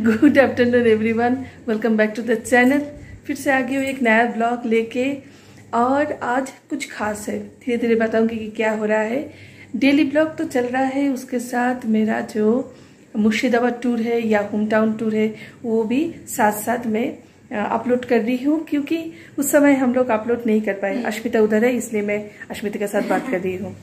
Good afternoon everyone welcome back to the channel फिर से आ गई हूँ एक नया ब्लॉग लेके। और आज कुछ खास है। धीरे धीरे बताऊँगी कि क्या हो रहा है। डेली ब्लॉग तो चल रहा है। उसके साथ मेरा जो मुर्शिदाबाद टूर है या होम टाउन टूर है वो भी साथ साथ में अपलोड कर रही हूँ। क्योंकि उस समय हम लोग अपलोड नहीं कर पाए। अश्मिता उधर है इसलिए मैं अश्मिता के साथ बात कर रही हूँ। हूँ।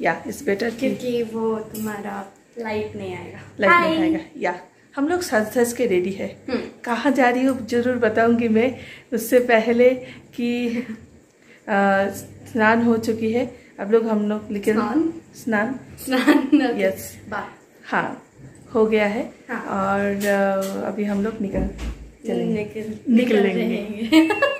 या इस बेटर क्योंकि वो तुम्हारा लाइट नहीं आएगा। लाइट नहीं आएगा। या हम लोग सज सज के रेडी है। हम्म। कहाँ जा रही हूँ ज़रूर बताऊँगी मैं। उससे पहले कि स्नान हो चुकी है। अब लोग हम लोग निकल स्नान? स्नान? स्नान. बात हाँ हो गया है। हाँ। और अभी हम लोग निकल चलेंगे। निकल। रहेंगे।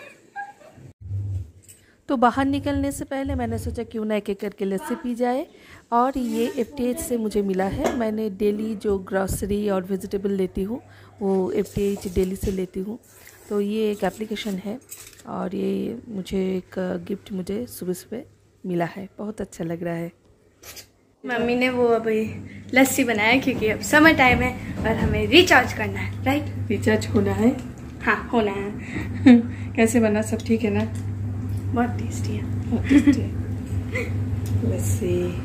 तो बाहर निकलने से पहले मैंने सोचा क्यों ना एक एक करके लस्सी पी जाए। और ये एफ़ से मुझे मिला है। मैंने डेली जो ग्रॉसरी और वेजिटेबल लेती हूँ वो एफ़ डेली से लेती हूँ। तो ये एक एप्लीकेशन है और ये मुझे एक गिफ्ट मुझे सुबह सुबह मिला है। बहुत अच्छा लग रहा है। मम्मी ने वो अभी लस्सी बनाया क्योंकि अब समर टाइम है और हमें रिचार्ज करना है राइट रिचार्ज होना है? हाँ होना है। कैसे बना? सब ठीक है ना? बहुत टेस्टी है। बहुत tasty है। लस्सी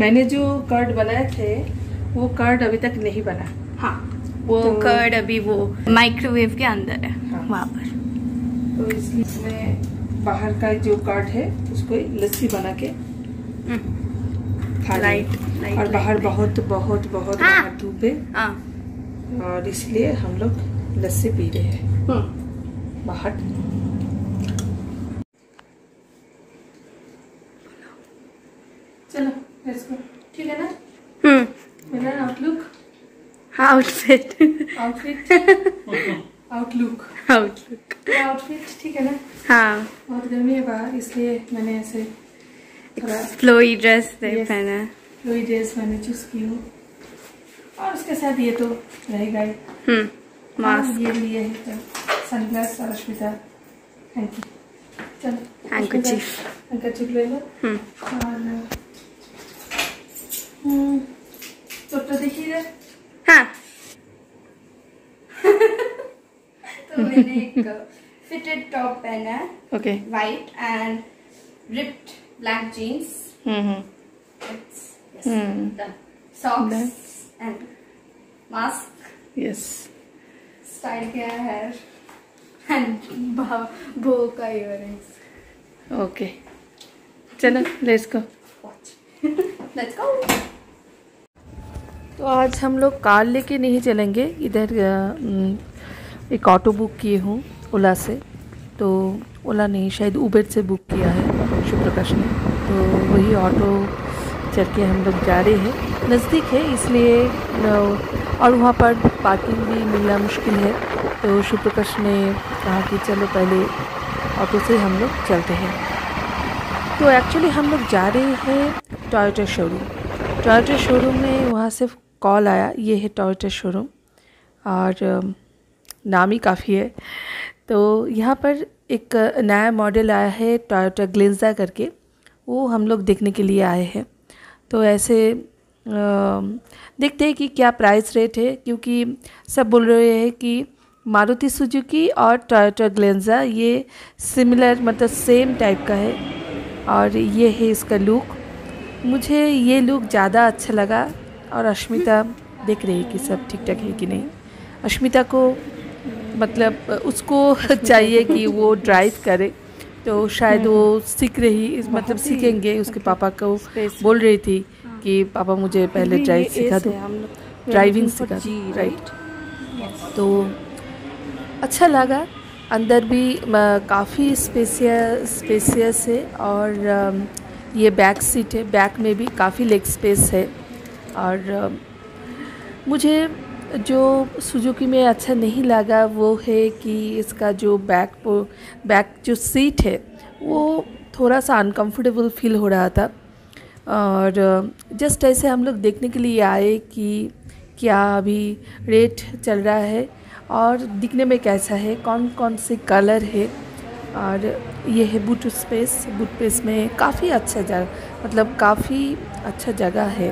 मैंने जो कार्ड बनाए थे वो कार्ड अभी तक नहीं बना। हाँ वो तो- कर्ड अभी वो माइक्रोवेव के अंदर है हाँ। वहाँ पर। तो इसलिए इसमें बाहर का जो कार्ड है उसको लस्सी बना के हम्म, खा रही Light, और बाहर. बहुत बहुत बहुत हाँ। धूप है। हाँ। और इसलिए हम लोग लस्सी पी रहे हैं। हम्म, बाहर। चलो ठीक है ना? हम्म। Outlook outfit outfit outlook outlook outfit ठीक है ना? हाँ। बहुत गर्मी है बाहर इसलिए मैंने ऐसे फ्लोई ड्रेस पहना। है वही ड्रेस मैंने चूज़ की हूँ। और उसके साथ ये तो रहेगा ही। हम्म। मास्क ये लिए है। सनग्लास और अश्मिता थैंक यू चलो Handkerchief. हैंकरचीफ ले लो। हम्म। और हम्म, तो तो हाँ। तो मैंने एक फिटेड टॉप पहना है okay white and ripped black jeans and mask yes style किया है? एंड का ओके चलो लेट्स गो लेट्स गो तो आज हम लोग कार लेके नहीं चलेंगे। इधर एक ऑटो बुक किए हूँ ओला से। तो ओला नहीं शायद उबेर से बुक किया है शिवप्रकाश ने। तो वही ऑटो चल के हम लोग जा रहे हैं। नज़दीक है, इसलिए और वहाँ पर पार्किंग भी मिलना मुश्किल है। तो शिवप्रकाश ने कहा कि चलो पहले ऑटो से हम लोग चलते हैं। तो एक्चुअली हम लोग जा रहे हैं टोयोटा शोरूम टोयोटा शोरूम में वहाँ से कॉल आया, ये है टोयोटा शोरूम और नाम ही काफ़ी है। तो यहाँ पर एक नया मॉडल आया है टोयोटा ग्लेंजा करके। वो हम लोग देखने के लिए आए हैं। तो ऐसे देखते हैं कि क्या प्राइस रेट है, क्योंकि सब बोल रहे हैं कि मारुति सुजुकी और टोयोटा ग्लेंजा ये सिमिलर मतलब सेम टाइप का है। और ये है इसका लुक मुझे ये लुक ज़्यादा अच्छा लगा और अश्मिता देख रही है कि सब ठीक ठाक है कि नहीं। अश्मिता को मतलब उसको चाहिए कि वो ड्राइव करे तो शायद वो सीख रही मतलब सीखेंगे। उसके पापा को बोल रही थी कि पापा मुझे पहले ड्राइव सिखा दो। ड्राइविंग सिखा दो। राइट तो अच्छा लगा। अंदर भी काफ़ी स्पेसियस स्पेसियस है और ये बैक सीट है। बैक में भी काफ़ी लेग स्पेस है। और मुझे जो सुजुकी में अच्छा नहीं लगा वो है कि इसका जो बैक बैक जो सीट है, वो थोड़ा सा अनकंफर्टेबल फील हो रहा था। और जस्ट ऐसे हम लोग देखने के लिए आए कि क्या अभी रेट चल रहा है और दिखने में कैसा है कौन कौन से कलर है। और ये है बूट स्पेस बूट स्पेस में काफ़ी अच्छा जगह मतलब काफ़ी अच्छा जगह है।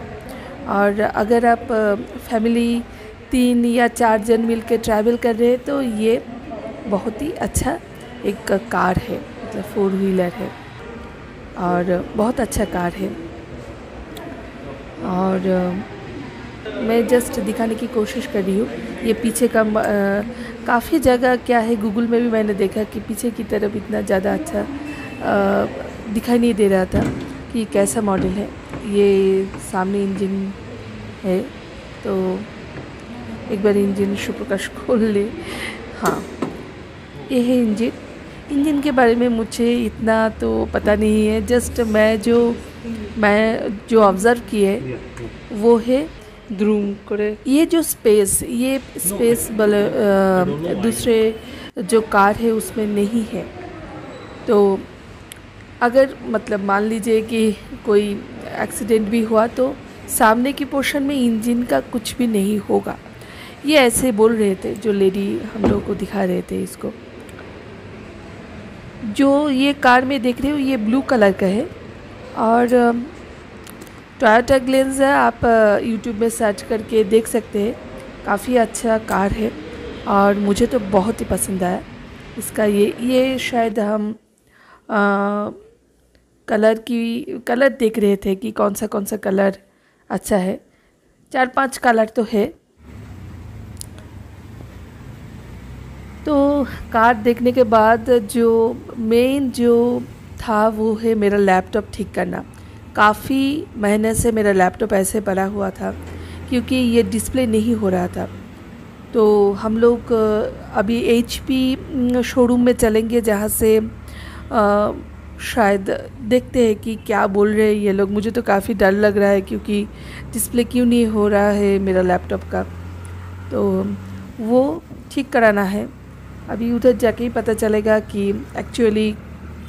और अगर आप फैमिली तीन या चार जन मिल के ट्रैवल कर रहे हैं तो ये बहुत ही अच्छा एक कार है मतलब फोर व्हीलर है। और बहुत अच्छा कार है। और मैं जस्ट दिखाने की कोशिश कर रही हूँ। ये पीछे का काफ़ी जगह क्या है गूगल में भी मैंने देखा कि पीछे की तरफ़ इतना ज़्यादा अच्छा दिखाई नहीं दे रहा था कि कैसा मॉडल है। ये सामने इंजन है तो एक बार इंजन सुप्रकाश खोल ले। हाँ ये है इंजन इंजन के बारे में मुझे इतना तो पता नहीं है जस्ट मैं जो मैं जो ऑब्ज़र्व किए, वो है ध्रुम करे। ये जो स्पेस ये स्पेस बल दूसरे जो कार है उसमें नहीं है। तो अगर मतलब मान लीजिए कि कोई एक्सीडेंट भी हुआ तो सामने की पोर्शन में इंजन का कुछ भी नहीं होगा। ये ऐसे बोल रहे थे जो लेडी हम लोग को दिखा रहे थे इसको। जो ये कार में देख रहे हो ये ब्लू कलर का है। और टोयोटा ग्लेंस है आप यूट्यूब में सर्च करके देख सकते हैं। काफ़ी अच्छा कार है और मुझे तो बहुत ही पसंद आया। इसका ये ये शायद हम आ, कलर की कलर देख रहे थे कि कौन सा कौन सा कलर अच्छा है। चार पाँच कलर तो है। तो कार देखने के बाद जो मेन जो था वो है मेरा लैपटॉप ठीक करना। काफ़ी महीने से मेरा लैपटॉप ऐसे पड़ा हुआ था क्योंकि ये डिस्प्ले नहीं हो रहा था। तो हम लोग अभी एच पी शोरूम में चलेंगे जहाँ से आ, शायद देखते हैं कि क्या बोल रहे हैं ये लोग। मुझे तो काफ़ी डर लग रहा है क्योंकि डिस्प्ले क्यों नहीं हो रहा है मेरा लैपटॉप का। तो वो ठीक कराना है। अभी उधर जाके ही पता चलेगा कि एक्चुअली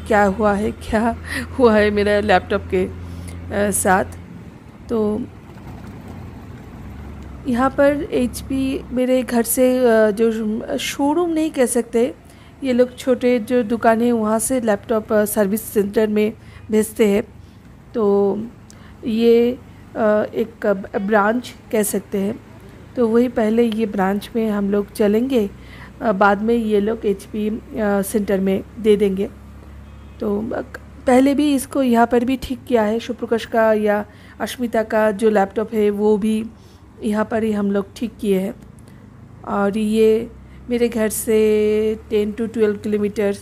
क्या हुआ है क्या हुआ है मेरा लैपटॉप के। साथ तो यहाँ पर एचपी मेरे घर से जो शोरूम नहीं कह सकते, ये लोग छोटे जो दुकानें वहाँ से लैपटॉप सर्विस सेंटर में भेजते हैं। तो ये एक ब्रांच कह सकते हैं। तो वही पहले ये ब्रांच में हम लोग चलेंगे बाद में ये लोग एचपी सेंटर में दे देंगे। तो पहले भी इसको यहाँ पर भी ठीक किया है शुप्रकश का या अश्मिता का जो लैपटॉप है, वो भी यहाँ पर ही हम लोग ठीक किए हैं। और ये मेरे घर से टेन टू ट्वेल्व किलोमीटर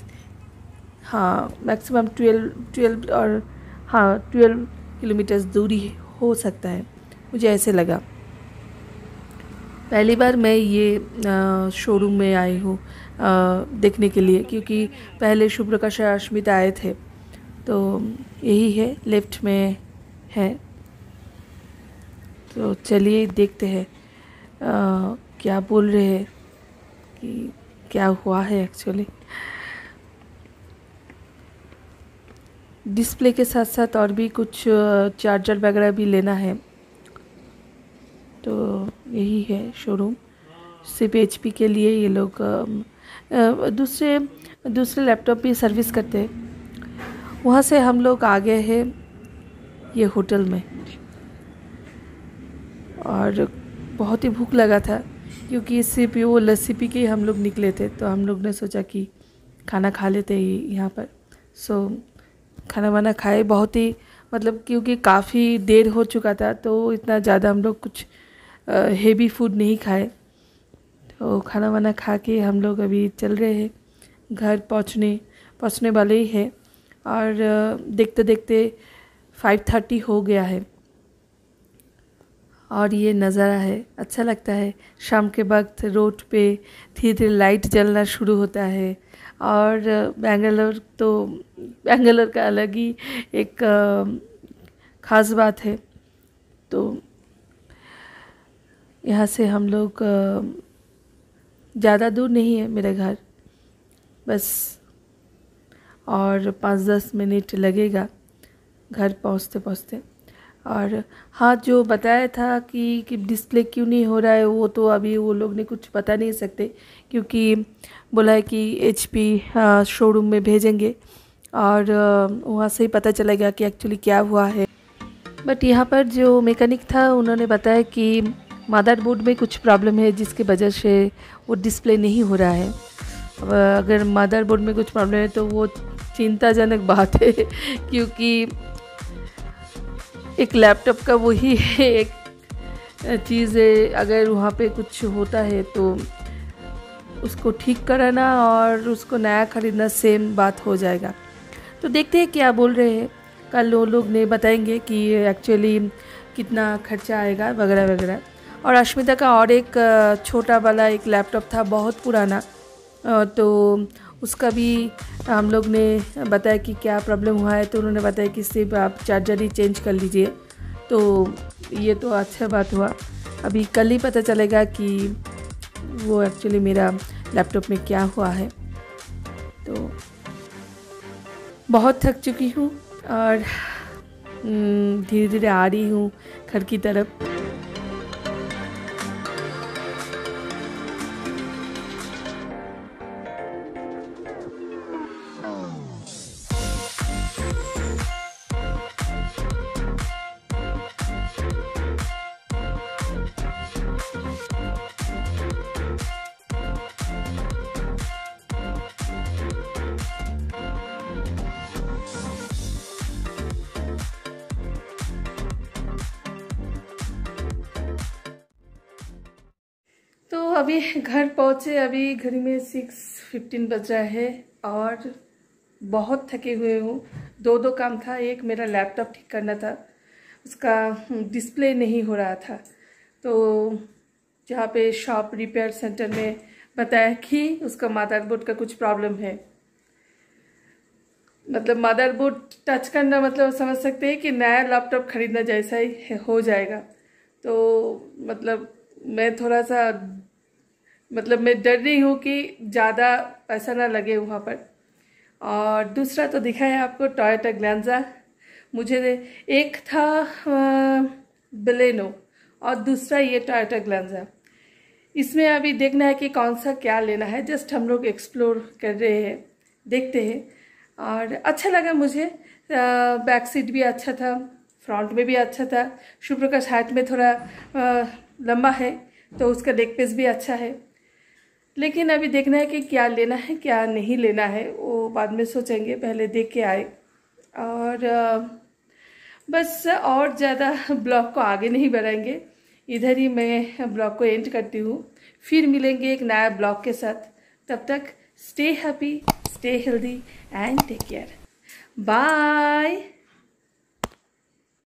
हाँ मैक्सिमम ट्वेल्व ट्वेल्व और हाँ ट्वेल्व किलोमीटर्स दूरी हो सकता है, मुझे ऐसे लगा। पहली बार मैं ये शोरूम में आई हूँ देखने के लिए, क्योंकि पहले शुभ्रकाश अश्मिता आए थे। तो यही है लेफ़्ट में है। तो चलिए देखते हैं क्या बोल रहे हैं कि क्या हुआ है एक्चुअली डिस्प्ले के साथ साथ और भी कुछ चार्जर वगैरह भी लेना है। तो यही है शोरूम सिर्फ़ एच के लिए ये लोग दूसरे दूसरे लैपटॉप भी सर्विस करते हैं। वहाँ से हम लोग आ गए हैं ये होटल में। और बहुत ही भूख लगा था, क्योंकि सिर्फ़ वो लस्सी पी के ही हम लोग निकले थे तो हम लोग ने सोचा कि खाना खा लेते ही यहाँ पर। सो खाना वाना खाए बहुत ही मतलब क्योंकि काफ़ी देर हो चुका था तो इतना ज़्यादा हम लोग कुछ हेवी फ़ूड नहीं खाए। तो खाना वाना खा के हम लोग अभी चल रहे हैं, घर पहुँचने पहुँचने वाले ही हैं। और देखते देखते फाइव थर्टी हो गया है। और ये नज़ारा है अच्छा लगता है। शाम के वक्त रोड पे धीरे धीरे लाइट जलना शुरू होता है। और बेंगलोर तो बेंगलोर का अलग ही एक ख़ास बात है। तो यहाँ से हम लोग ज़्यादा दूर नहीं है मेरा घर। बस और पाँच दस मिनट लगेगा घर पहुँचते पहुँचते और हाँ जो बताया था कि कि डिस्प्ले क्यों नहीं हो रहा है, वो तो अभी वो लोग ने कुछ बता नहीं सकते, क्योंकि बोला है कि एच पी शोरूम में भेजेंगे और वहाँ से ही पता चलेगा कि एक्चुअली क्या हुआ है। बट यहाँ पर जो मैकेनिक था, उन्होंने बताया कि मदरबोर्ड में कुछ प्रॉब्लम है, जिसकी वजह से वो डिस्प्ले नहीं हो रहा है। अगर मदरबोर्ड में कुछ प्रॉब्लम है तो वो चिंताजनक बात है, क्योंकि एक लैपटॉप का वही है, एक चीज़ है, अगर वहाँ पे कुछ होता है तो उसको ठीक कराना और उसको नया ख़रीदना सेम बात हो जाएगा। तो देखते हैं क्या बोल रहे हैं। कल वो लोग ने बताएँगे कि एक्चुअली कितना खर्चा आएगा, वगैरह वगैरह। और अश्मिता का और एक छोटा वाला एक लैपटॉप था, बहुत पुराना। तो उसका भी हम लोग ने बताया कि क्या प्रॉब्लम हुआ है तो उन्होंने बताया कि सिर्फ़ आप चार्जर ही चेंज कर लीजिए। तो ये तो अच्छा बात हुआ। अभी कल ही पता चलेगा कि वो एक्चुअली मेरा लैपटॉप में क्या हुआ है। तो बहुत थक चुकी हूँ और हम्म, धीरे धीरे आ रही हूँ घर की तरफ़। अभी घर पहुँचे, अभी घड़ी में सिक्स फिफ्टीन बज रहा है और बहुत थके हुए हूँ। दो दो काम था, एक मेरा लैपटॉप ठीक करना था, उसका डिस्प्ले नहीं हो रहा था। तो जहाँ पे शॉप रिपेयर सेंटर में बताया कि उसका मदरबोर्ड का कुछ प्रॉब्लम है। मतलब मदरबोर्ड टच करना मतलब समझ सकते हैं कि नया लैपटॉप खरीदना जैसा ही, हो जाएगा। तो मतलब मैं थोड़ा सा मतलब मैं डर रही हूँ कि ज़्यादा पैसा ना लगे वहाँ पर। और दूसरा तो दिखा है आपको टोयोटा ग्लैंजा मुझे एक था बलेनो और दूसरा ये टोयोटा ग्लैंजा इसमें अभी देखना है कि कौन सा क्या लेना है। जस्ट हम लोग एक्सप्लोर कर रहे हैं, देखते हैं। और अच्छा लगा मुझे। बैक सीट भी अच्छा था फ्रंट में भी अच्छा था। शुभ्रकाश हाइट में थोड़ा लंबा है तो उसका डेक पेस भी अच्छा है। लेकिन अभी देखना है कि क्या लेना है, क्या नहीं लेना है, वो बाद में सोचेंगे, पहले देख के आए। और बस और ज़्यादा ब्लॉग को आगे नहीं बढ़ाएँगे। इधर ही मैं ब्लॉग को एंड करती हूँ। फिर मिलेंगे एक नया ब्लॉग के साथ। तब तक stay happy stay healthy and take care bye